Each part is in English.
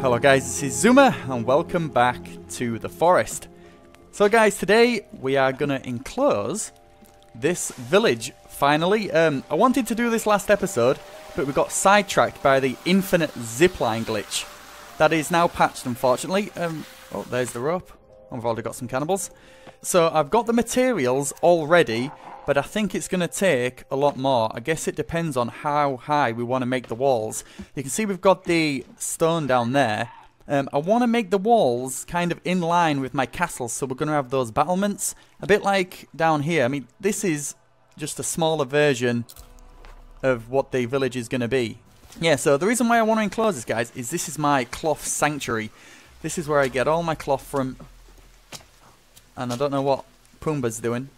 Hello guys, this is Zuma and welcome back to the forest. So guys, today we are going to enclose this village, finally. Um, I wanted to do this last episode, but we got sidetracked by the infinite zipline glitch. That is now patched, unfortunately. Um, oh, there's the rope. I've already got some cannibals. So I've got the materials already, but I think it's going to take a lot more. I guess it depends on how high we want to make the walls. You can see we've got the stone down there. Um, I want to make the walls kind of in line with my castle, so we're going to have those battlements. A bit like down here. I mean, this is just a smaller version of what the village is going to be. Yeah, so the reason why I want to enclose this, guys, is this is my cloth sanctuary. This is where I get all my cloth from. And I don't know what Pumbaa's doing.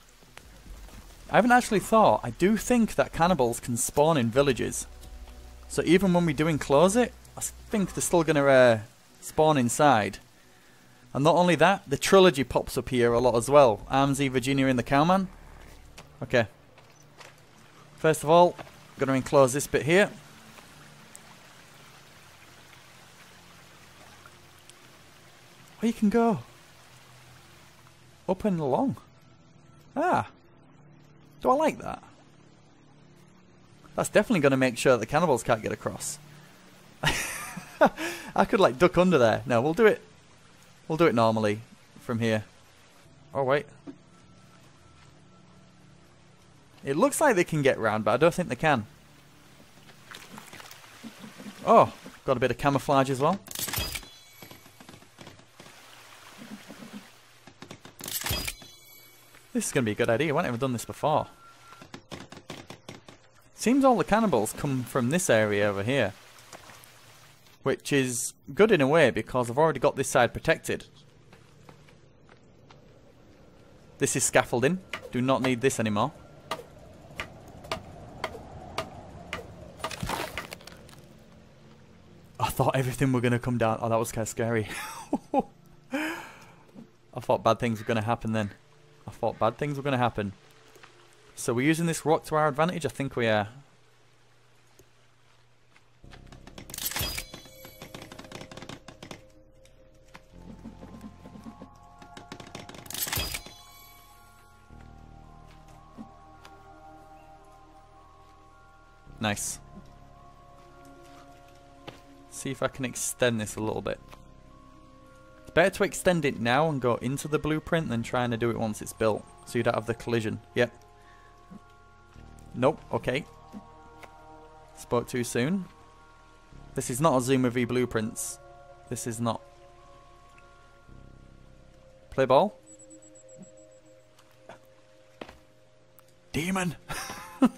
I haven't actually thought. I do think that cannibals can spawn in villages. So even when we do enclose it, I think they're still going to uh, spawn inside. And not only that, the trilogy pops up here a lot as well. Armsy, Virginia and the Cowman. Okay. First of all, I'm going to enclose this bit here. Where you can go. Up and along. Ah. Do I like that? That's definitely going to make sure the cannibals can't get across. I could like duck under there. No, we'll do it. We'll do it normally from here. Oh wait. It looks like they can get round, but I don't think they can. Oh, got a bit of camouflage as well. This is going to be a good idea. Why haven't I done this before? Seems all the cannibals come from this area over here. Which is good in a way because I've already got this side protected. This is scaffolding. Do not need this anymore. I thought everything were going to come down. Oh, that was kind of scary. I thought bad things were going to happen then. I thought bad things were going to happen. So we're using this rock to our advantage? I think we are. Nice. See if I can extend this a little bit. It's better to extend it now and go into the blueprint than trying to do it once it's built. So you don't have the collision. Yep. Nope. Okay. Spoke too soon. This is not a Zuma V blueprints. This is not. Play ball. Demon!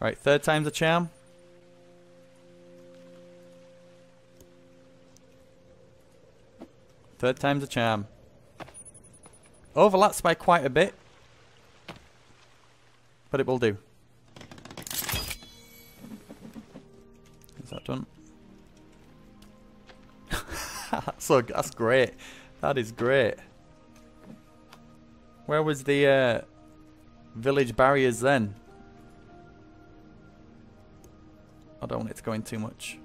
right, third time's a charm. Third time's a charm. Overlaps by quite a bit. But it will do. Is that done? so that's great. That is great. Where was the uh, village barriers then? I don't want it to go in too much.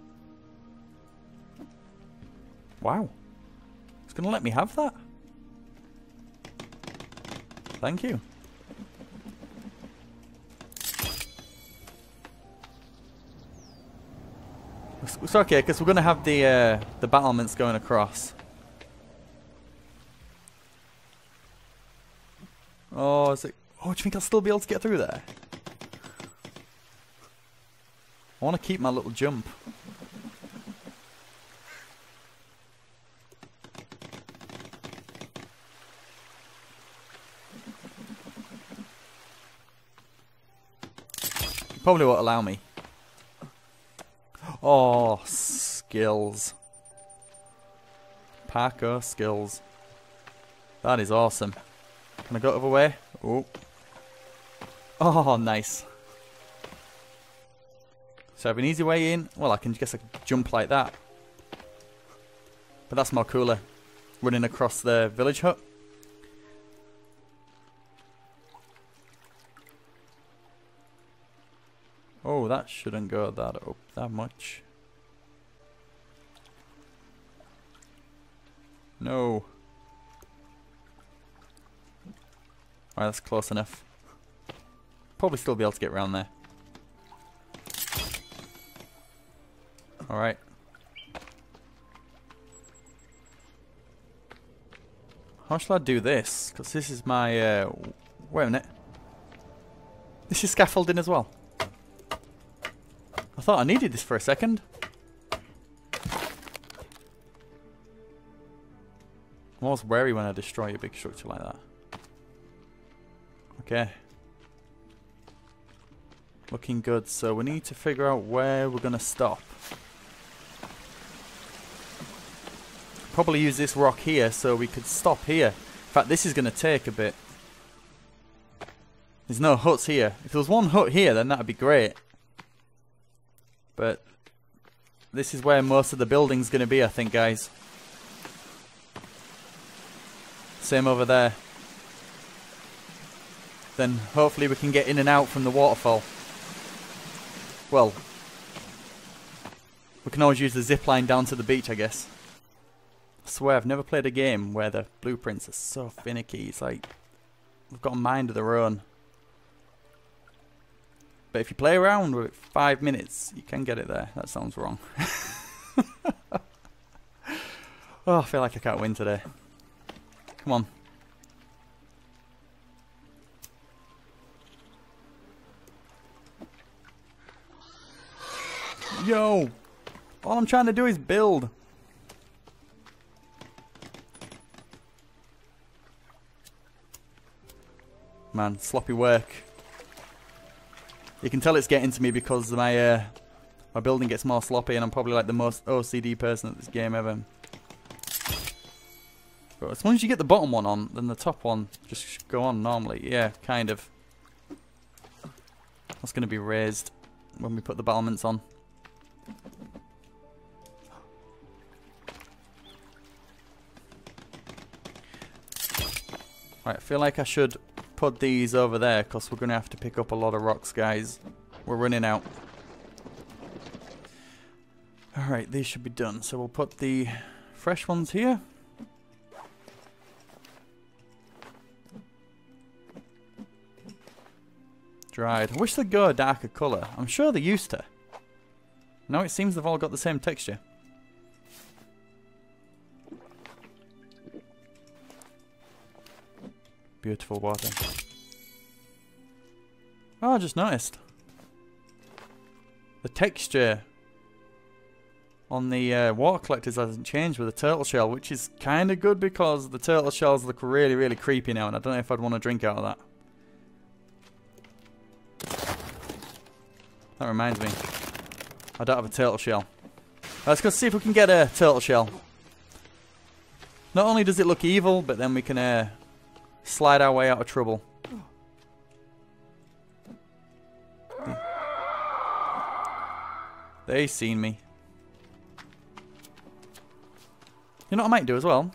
Wow. It's going to let me have that. Thank you. It's okay, because we're going to have the uh, the battlements going across. Oh, is it? Oh, do you think I'll still be able to get through there? I want to keep my little jump. Probably won't allow me. Oh, skills. Parkour skills. That is awesome. Can I go other way? Oh. Oh, nice. So I have an easy way in. Well, I can guess I can jump like that. But that's more cooler. Running across the village hut. Oh, that shouldn't go that up that much. No. Alright, that's close enough. Probably still be able to get around there. Alright. How shall I do this? Because this is my... Uh, wait a minute. This is scaffolding as well. I thought I needed this for a second. I'm always wary when I destroy a big structure like that. Okay. Looking good, so we need to figure out where we're going to stop. Probably use this rock here so we could stop here. In fact, this is going to take a bit. There's no huts here. If there was one hut here, then that would be great. But this is where most of the building's going to be, I think, guys. Same over there. Then hopefully we can get in and out from the waterfall. Well, we can always use the zip line down to the beach, I guess. I swear, I've never played a game where the blueprints are so finicky. It's like, we've got a mind of their own. But if you play around with it five minutes, you can get it there. That sounds wrong. oh, I feel like I can't win today. Come on. Yo! All I'm trying to do is build. Man, sloppy work. You can tell it's getting to me because my uh, my building gets more sloppy and I'm probably like the most OCD person at this game ever. But as long as you get the bottom one on, then the top one just go on normally. Yeah, kind of. That's going to be raised when we put the battlements on. Right, I feel like I should put these over there because we're going to have to pick up a lot of rocks, guys. We're running out. Alright, these should be done. So we'll put the fresh ones here. Dried. I wish they'd go a darker colour. I'm sure they used to. Now it seems they've all got the same texture. Beautiful water. Oh, I just noticed. The texture on the uh, water collectors hasn't changed with the turtle shell, which is kind of good because the turtle shells look really, really creepy now, and I don't know if I'd want to drink out of that. That reminds me. I don't have a turtle shell. Let's go see if we can get a turtle shell. Not only does it look evil, but then we can uh, slide our way out of trouble. They seen me. You know what I might do as well?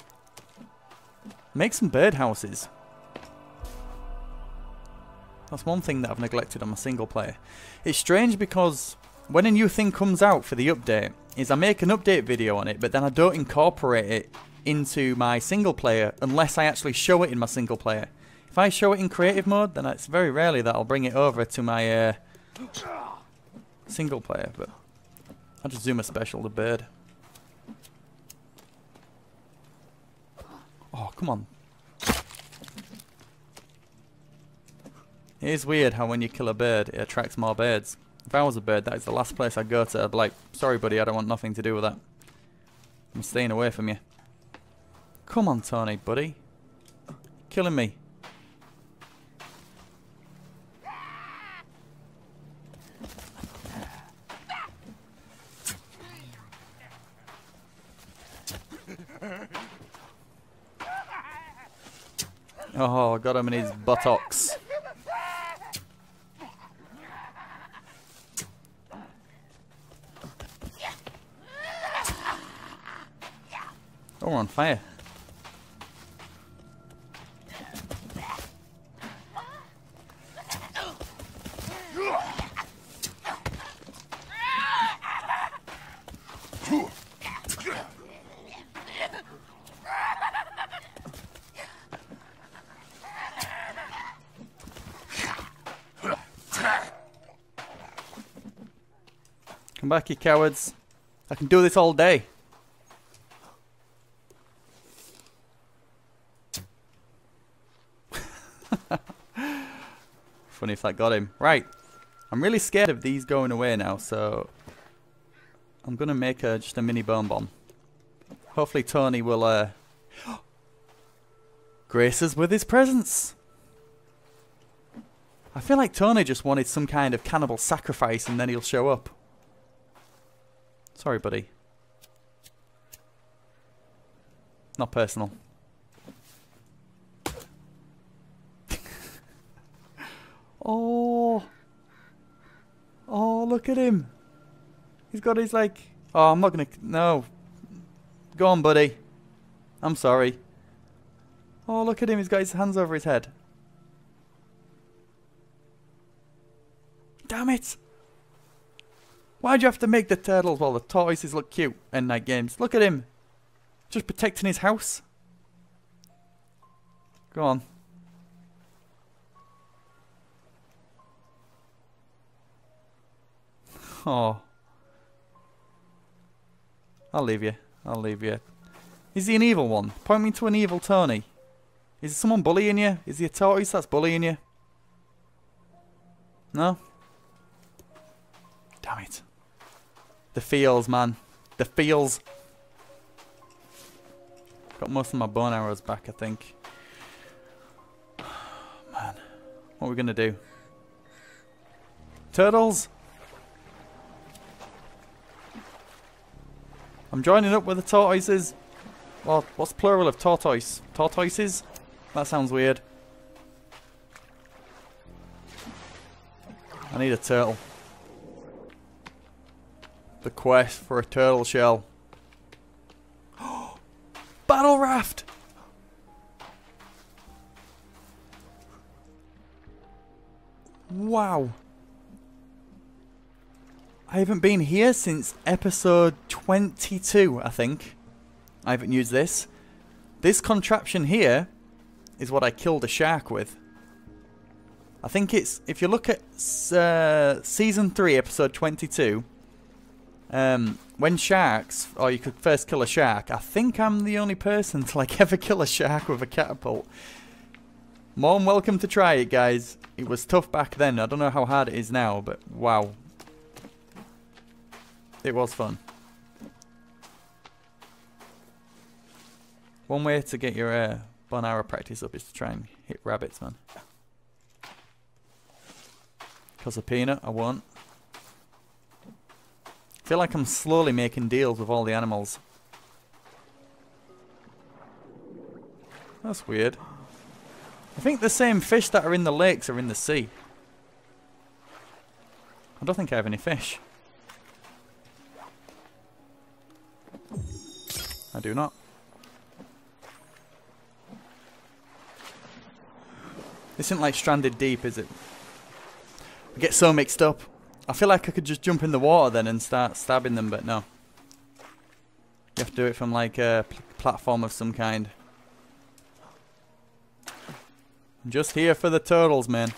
Make some birdhouses. That's one thing that I've neglected on my single player. It's strange because when a new thing comes out for the update, is I make an update video on it, but then I don't incorporate it into my single player unless I actually show it in my single player. If I show it in creative mode, then it's very rarely that I'll bring it over to my uh, single player, but I'll just zoom a special to bird. Oh, come on. It is weird how when you kill a bird, it attracts more birds. If I was a bird, that is the last place I'd go to. I'd be like, sorry buddy, I don't want nothing to do with that. I'm staying away from you. Come on, Tony, buddy. Killing me. Oh, I got him in his buttocks. Oh, we're on fire. Come back, you cowards. I can do this all day. Funny if that got him. Right. I'm really scared of these going away now, so... I'm going to make a, just a mini bone bomb. Hopefully Tony will uh, grace us with his presence. I feel like Tony just wanted some kind of cannibal sacrifice and then he'll show up. Sorry, buddy. Not personal. oh. Oh, look at him. He's got his like... Oh, I'm not going to... No. Go on, buddy. I'm sorry. Oh, look at him. He's got his hands over his head. Damn it! Why'd you have to make the turtles while the tortoises look cute in night games? Look at him. Just protecting his house. Go on. Oh. I'll leave you. I'll leave you. Is he an evil one? Point me to an evil Tony. Is someone bullying you? Is he a tortoise that's bullying you? No? Damn it. The feels, man. The feels. Got most of my bone arrows back, I think. Man. What are we going to do? Turtles? I'm joining up with the tortoises. Well, what's plural of tortoise? Tortoises? That sounds weird. I need a turtle. The quest for a turtle shell. Battle raft! Wow. I haven't been here since episode 22, I think. I haven't used this. This contraption here is what I killed a shark with. I think it's, if you look at uh, season 3, episode 22, um, when sharks, or you could first kill a shark, I think I'm the only person to like ever kill a shark with a catapult. More than welcome to try it, guys. It was tough back then. I don't know how hard it is now, but wow. It was fun. One way to get your uh, arrow practice up is to try and hit rabbits, man. Cause a peanut, I won't. Feel like I'm slowly making deals with all the animals. That's weird. I think the same fish that are in the lakes are in the sea. I don't think I have any fish. I do not. This isn't like Stranded Deep, is it? I get so mixed up. I feel like I could just jump in the water then and start stabbing them, but no. You have to do it from like a pl platform of some kind. I'm just here for the turtles, man.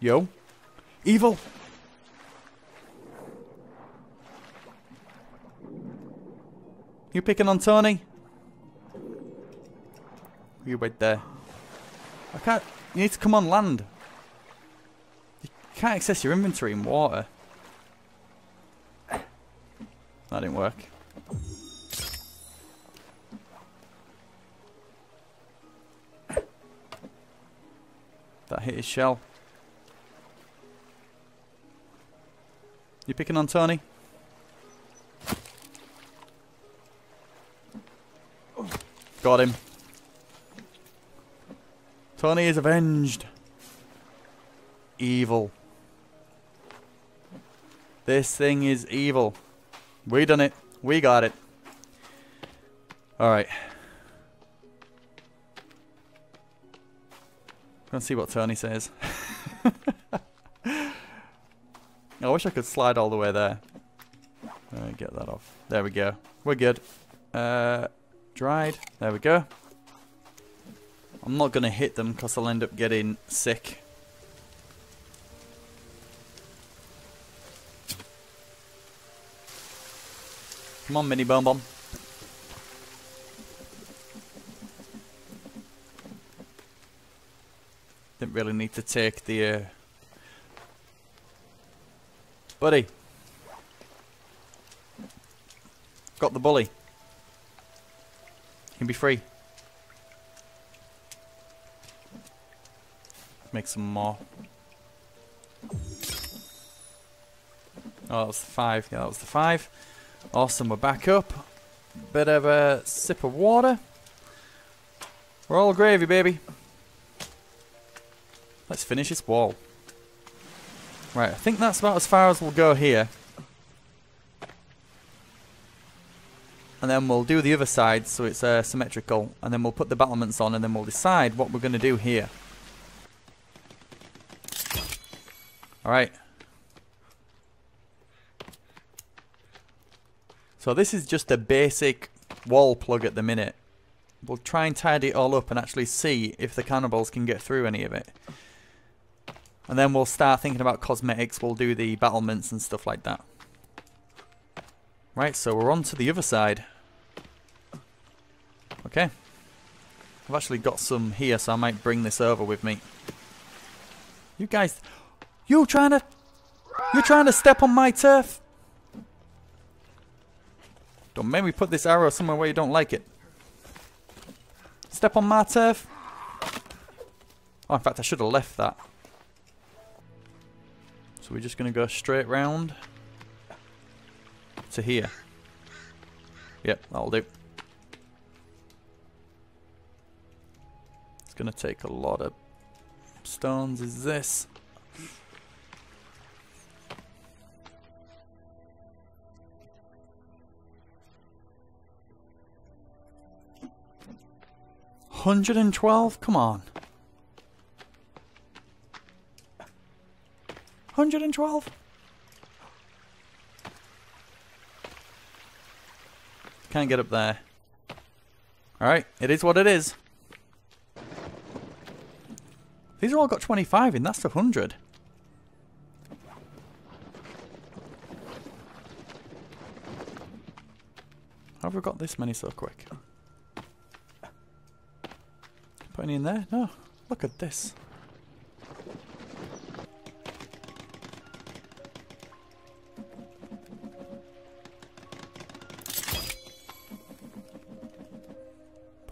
Yo. Evil! You picking on Tony? You wait there. I can't... You need to come on land. Can't access your inventory in water. That didn't work. That hit his shell. You picking on Tony? Got him. Tony is avenged. Evil. This thing is evil. We done it. We got it. Alright. Let's see what Tony says. I wish I could slide all the way there. get that off. There we go. We're good. Uh, Dried. There we go. I'm not going to hit them because I'll end up getting sick. Come on, mini bomb bomb. Didn't really need to take the... Uh... Buddy. Got the bully. You can be free. Make some more. Oh, that was the five. Yeah, that was the five. Awesome, we're back up. Bit of a sip of water. We're all gravy, baby. Let's finish this wall. Right, I think that's about as far as we'll go here. And then we'll do the other side so it's uh, symmetrical. And then we'll put the battlements on and then we'll decide what we're going to do here. Alright. So this is just a basic wall plug at the minute. We'll try and tidy it all up and actually see if the cannibals can get through any of it. And then we'll start thinking about cosmetics. We'll do the battlements and stuff like that. Right, so we're on to the other side. Okay. I've actually got some here, so I might bring this over with me. You guys... You trying to... You're trying to step on my turf? Don't make me put this arrow somewhere where you don't like it. Step on my turf. Oh, in fact, I should have left that. So we're just going to go straight round to here. Yep, that'll do. It's going to take a lot of stones. Is this? Hundred and twelve? Come on. Hundred and twelve? Can't get up there. Alright, it is what it is. These are all got 25 in, that's 100. How have we got this many so quick? Put any in there? No. Look at this.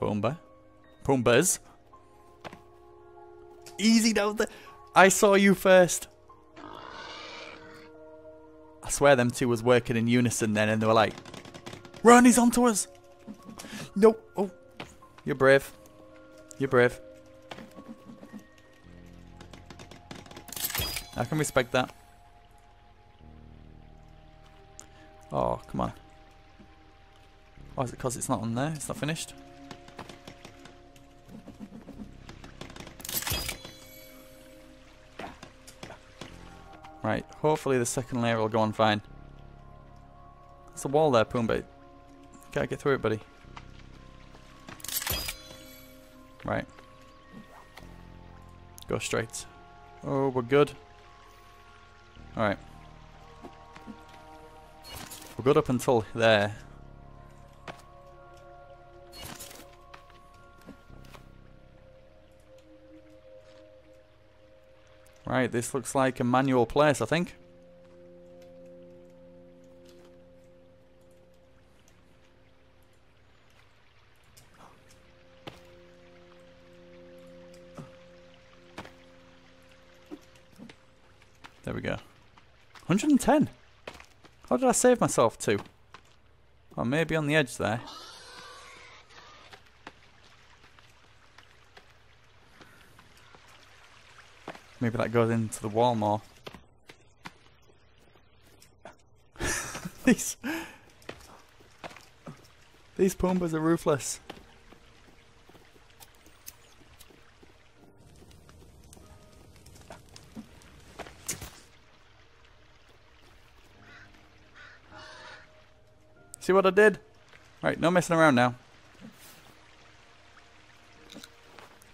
Pumbaa. Pumbaas. Easy down there. I saw you first. I swear them two was working in unison then and they were like, Run, he's onto us. Nope. Oh, you're brave. You're brave. I can respect that. Oh, come on. Why is it because it's not on there? It's not finished? Right, hopefully the second layer will go on fine. There's a wall there, Pumbaa. Gotta get through it, buddy. Go straight. Oh, we're good. Alright. We're good up until there. Right, this looks like a manual place, I think. There we go. 110. How did I save myself to? Oh, maybe on the edge there. Maybe that goes into the wall more. these... These Pumbaas are ruthless. See what I did? Right, no messing around now.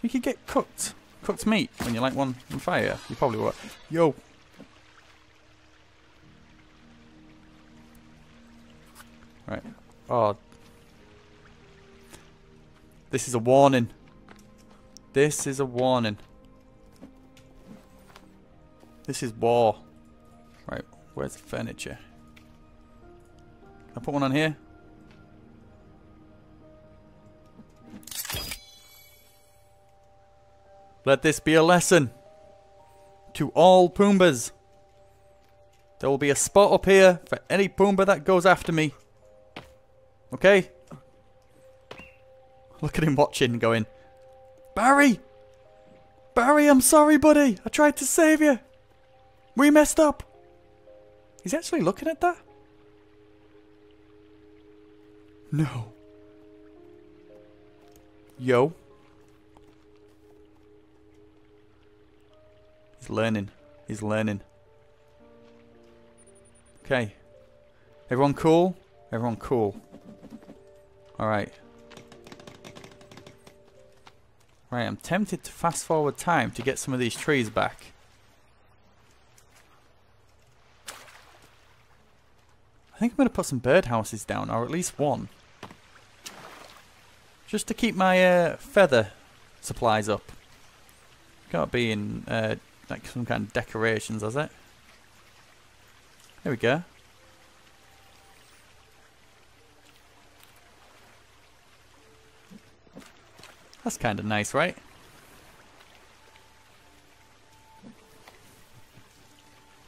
You could get cooked. Cooked meat when you light one on fire. You probably would. Yo. Right. Oh. This is a warning. This is a warning. This is war. Right, where's the furniture? I put one on here? Let this be a lesson to all Pumbaas. There will be a spot up here for any Pumbaa that goes after me. Okay? Look at him watching, going, Barry! Barry, I'm sorry, buddy. I tried to save you. We messed up. He's actually looking at that? No. Yo. He's learning. He's learning. Okay. Everyone cool? Everyone cool. Alright. Right, I'm tempted to fast forward time to get some of these trees back. I think I'm going to put some birdhouses down, or at least one. Just to keep my uh, feather supplies up. Can't be in uh, like some kind of decorations, has it? There we go. That's kind of nice, right?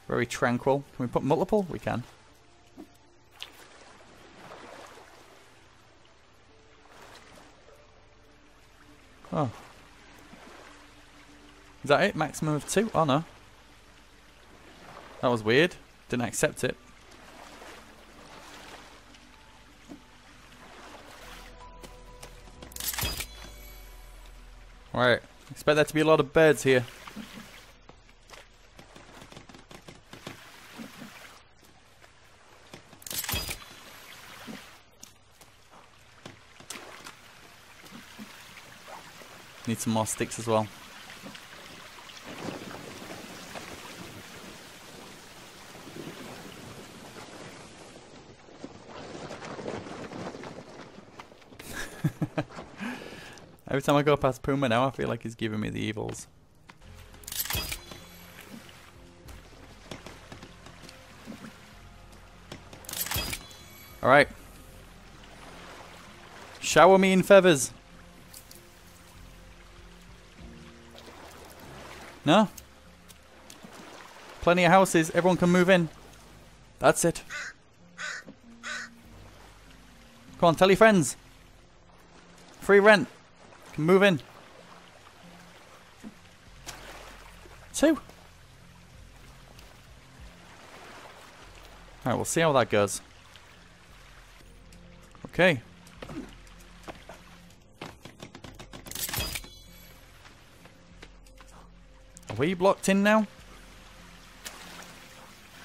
Very tranquil. Can we put multiple? We can. Oh. Is that it? Maximum of two? Oh no. That was weird. Didn't accept it. Alright. Expect there to be a lot of birds here. Need some more sticks as well. Every time I go past Puma now, I feel like he's giving me the evils. Alright. Shower me in feathers. No? Plenty of houses. Everyone can move in. That's it. Come on, tell your friends. Free rent. Can move in. Two. Alright, we'll see how that goes. Okay. Are we blocked in now?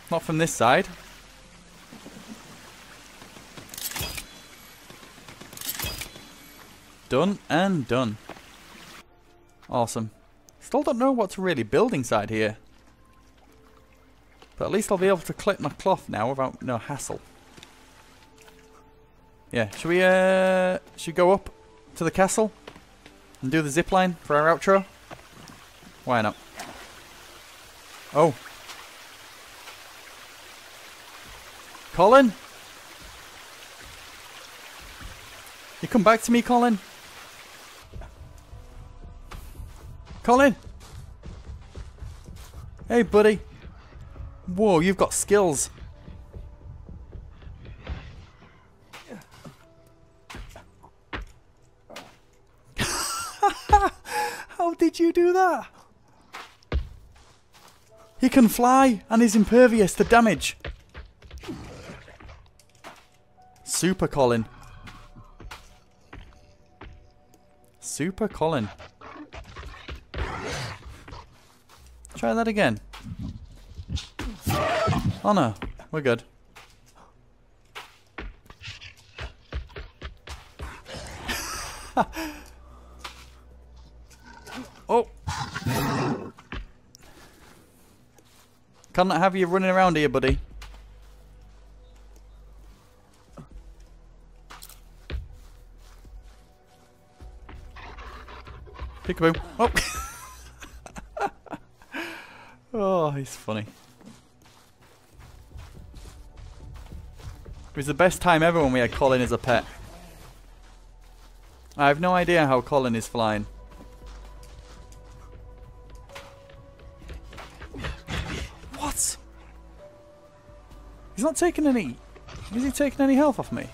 Not from this side. Done and done. Awesome. Still don't know what to really build inside here. But at least I'll be able to clip my cloth now without no hassle. Yeah, should we uh should we go up to the castle and do the zip line for our outro? Why not? Oh. Colin? You come back to me, Colin? Colin? Hey, buddy. Whoa, you've got skills. How did you do that? He can fly and is impervious to damage. Super Colin. Super Colin. Try that again. Oh no, we're good. Can't have you running around here, buddy. Peekaboo. Oh. oh, he's funny. It was the best time ever when we had Colin as a pet. I have no idea how Colin is flying. He's not taking any... Is he taking any health off me?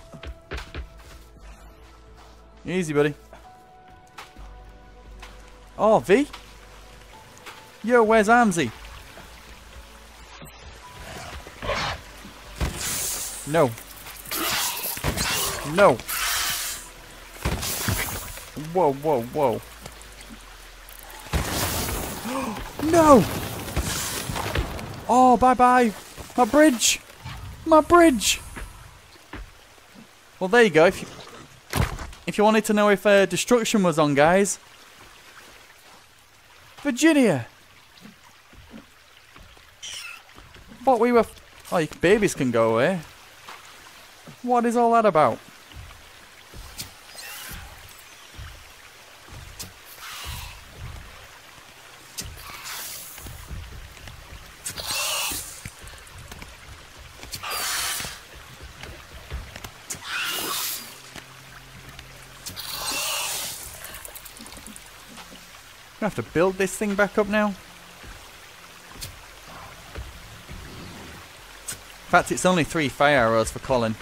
Easy, buddy. Oh, V? Yo, where's Armsy? No. No. Whoa, whoa, whoa. no! Oh, bye-bye. My bridge. My bridge. Well, there you go. If you, if you wanted to know if uh, destruction was on, guys. Virginia. Thought we were... Oh, babies can go away. What is all that about? Have to build this thing back up now. In fact, it's only three fire arrows for Colin.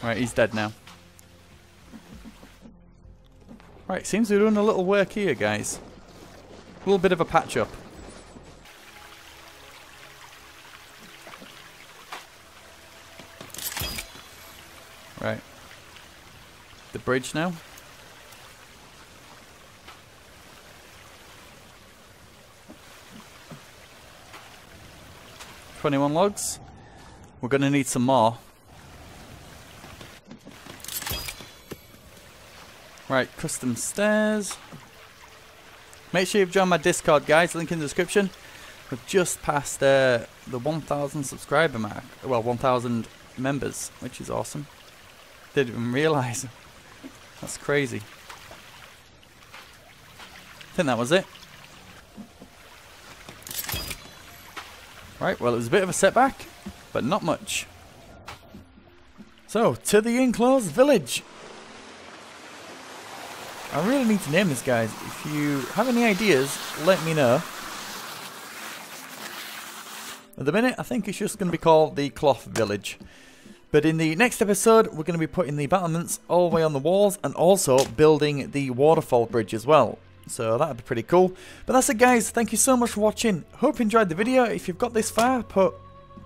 Right, he's dead now. Right, seems we're doing a little work here, guys. A little bit of a patch up. Right. The bridge now. Twenty-one logs. We're going to need some more. Right, custom stairs. Make sure you've joined my Discord, guys. Link in the description. We've just passed uh, the 1,000 subscriber mark. Well, 1,000 members, which is awesome. Didn't even realise. That's crazy. I think that was it. Right, well, it was a bit of a setback, but not much. So, to the enclosed village. I really need to name this, guys. If you have any ideas, let me know. At the minute, I think it's just going to be called the Cloth Village. But in the next episode, we're going to be putting the battlements all the way on the walls and also building the waterfall bridge as well. So that'd be pretty cool. But that's it guys, thank you so much for watching. Hope you enjoyed the video. If you've got this far, put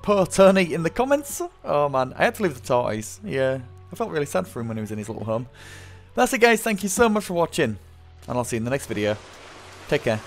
poor Tony in the comments. Oh man, I had to leave the tortoise. Yeah, I felt really sad for him when he was in his little home. That's it guys, thank you so much for watching. And I'll see you in the next video. Take care.